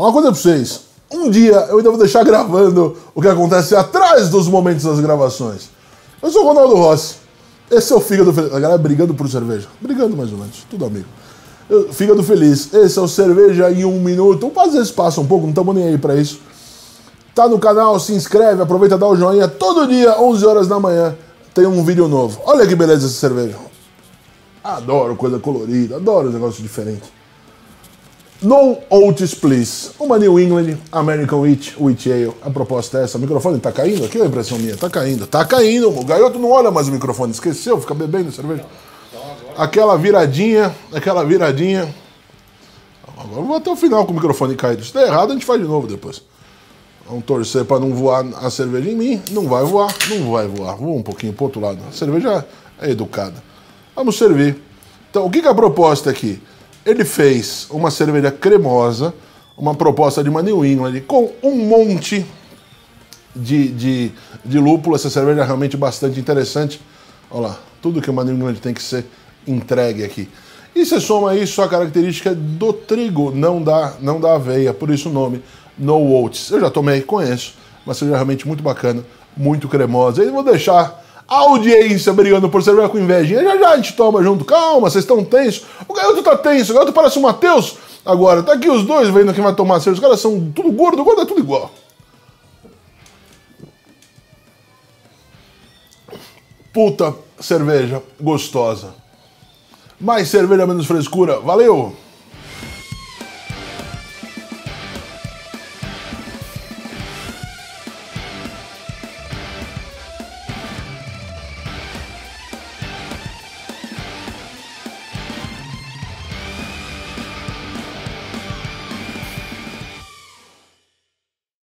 Uma coisa pra vocês. Um dia eu ainda vou deixar gravando o que acontece atrás dos momentos das gravações. Eu sou o Ronaldo Rossi. Esse é o Fígado Feliz. A galera brigando por cerveja. Brigando mais ou menos. Tudo amigo. Eu, Fígado Feliz. Esse é o Cerveja em um Minuto. Fazer esse passo um pouco, não estamos nem aí pra isso. Tá no canal, se inscreve, aproveita dá o joinha. Todo dia, 11 horas da manhã, tem um vídeo novo. Olha que beleza essa cerveja. Adoro coisa colorida, adoro os negócios diferentes. No Oats Please, uma New England American Wheat, Wheat Ale. A proposta é essa. O microfone tá caindo? Aqui é a impressão minha. Tá caindo. Tá caindo. O garoto não olha mais o microfone. Esqueceu, fica bebendo cerveja. Aquela viradinha, aquela viradinha. Agora vou até o final com o microfone caído. Se der errado, a gente faz de novo depois. Vamos torcer para não voar a cerveja em mim. Não vai voar, não vai voar. Vou um pouquinho pro outro lado. A cerveja é educada. Vamos servir. Então, o que, que é a proposta aqui? Ele fez uma cerveja cremosa, uma proposta de uma New England com um monte de, de, de lúpulo. Essa cerveja é realmente bastante interessante. Olha lá, tudo que uma New England tem que ser entregue aqui. E você soma isso a característica do trigo, não da, não da aveia, por isso o nome No Oats. Eu já tomei, conheço, uma cerveja realmente muito bacana, muito cremosa. E vou deixar audiência brigando por cerveja com inveja. Já já a gente toma junto. Calma, vocês estão tensos. O garoto tá tenso, o garoto parece o Matheus. Agora, tá aqui os dois vendo quem vai tomar cerveja. Os caras são tudo gordo, gordo é tudo igual. Puta cerveja gostosa. Mais cerveja, menos frescura. Valeu!